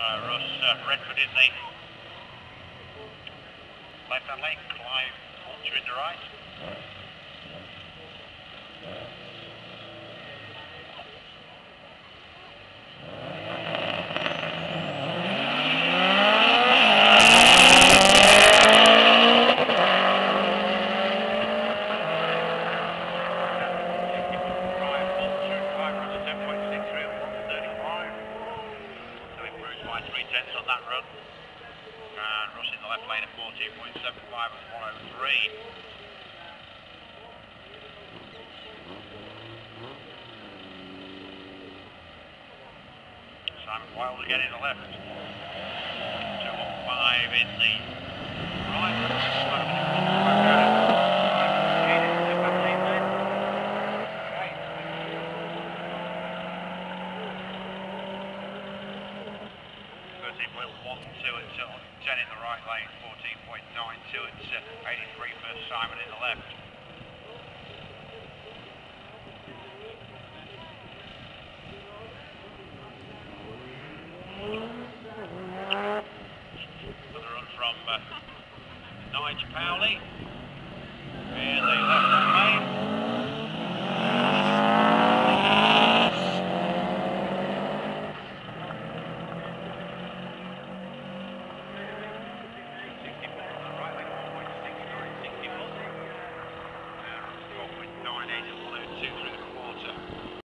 uh, Russ uh, Redford in the left hand lane, Clive Ultra in the right. Three tenths on that run. Uh, and Russ in the left lane at 14.75 and 103. Simon Wilde again in the left. 215 in the Point one two at uh, ten in the right lane, fourteen point nine two at uh, eighty three for Simon in the left. Another run from uh, Nigel Powley.